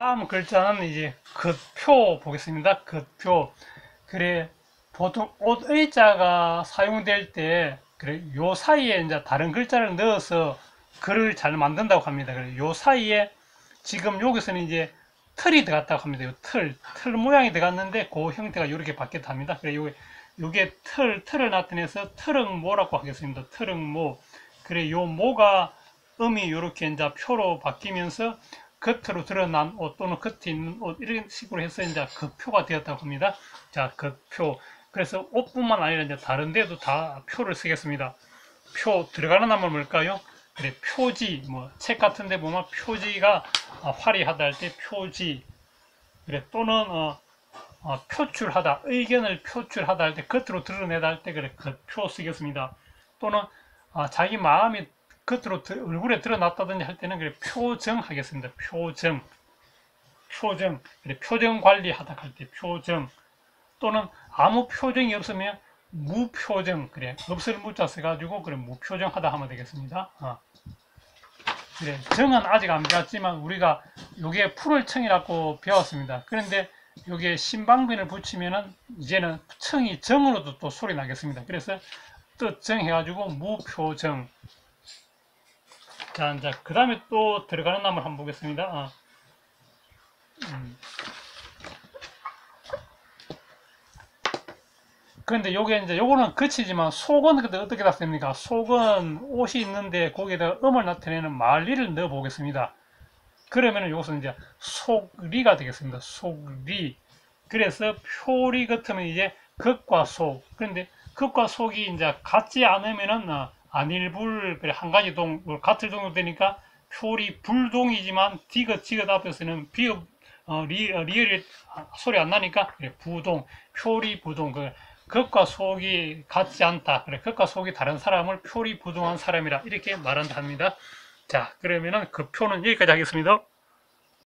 다음 글자는 이제 긋표 보겠습니다. 긋표. 그래, 보통 옷 의자가 사용될 때, 그래, 요 사이에 이제 다른 글자를 넣어서 글을 잘 만든다고 합니다. 그래, 요 사이에 지금 여기서는 이제 틀이 들어갔다고 합니다. 요 틀, 틀 모양이 들어갔는데 그 형태가 이렇게 바뀌었다 합니다. 그래, 요게, 요게 틀, 틀을 나타내서 틀응모라고 하겠습니다. 틀응모. 그래, 요 모가 음이 이렇게 이제 표로 바뀌면서 겉으로 드러난 옷 또는 겉에 있는 옷 이런 식으로 해서 이제 그 표가 되었다고 합니다. 자, 그 표. 그래서 옷뿐만 아니라 이제 다른 데도 다 표를 쓰겠습니다. 표 들어가는 한번 뭘까요? 그래, 표지. 뭐 책 같은 데 보면 표지가 어, 화려하다 할 때 표지. 그래, 또는 어, 어, 표출하다, 의견을 표출하다 할 때 겉으로 드러내다 할 때 그래, 그 표 쓰겠습니다. 또는 아, 자기 마음이 겉으로 드- 얼굴에 드러났다든지 할 때는 그래 표정 하겠습니다. 표정. 표정. 그래 표정 관리하다 할 때 표정. 또는 아무 표정이 없으면 무표정. 그래 없을 무자 써가지고 그래 무표정하다 하면 되겠습니다. 어. 그래 정은 아직 안 배웠지만 우리가 요게 풀을 청이라고 배웠습니다. 그런데 요게 신방변을 붙이면은 이제는 청이 정으로도 또 소리 나겠습니다. 그래서 뜻정 해가지고 무표정. 자, 이제 그 다음에 또 들어가는 나물 한번 보겠습니다. 아. 음. 그런데 요게 이제 요거는 그치지만 속은 근데 어떻게 나타냅니까? 속은 옷이 있는데 거기에다가 음을 나타내는 말리를 넣어 보겠습니다. 그러면은 요것은 이제 속리가 되겠습니다. 속리. 그래서 표리 같으면 이제 겉과 속. 그런데 겉과 속이 이제 같지 않으면은 어, 아닐 불 한 가지 동 어, 같을 정도 되니까 표리 불동이지만 디귿 지읒 앞에서는 비읍 어, 리, 어, 리을이 소리 안 나니까 그래 부동 표리 부동 그 겉과 속이 같지 않다. 그래 겉과 속이 다른 사람을 표리 부동한 사람이라 이렇게 말한다 합니다. 자 그러면은 그 표는 여기까지 하겠습니다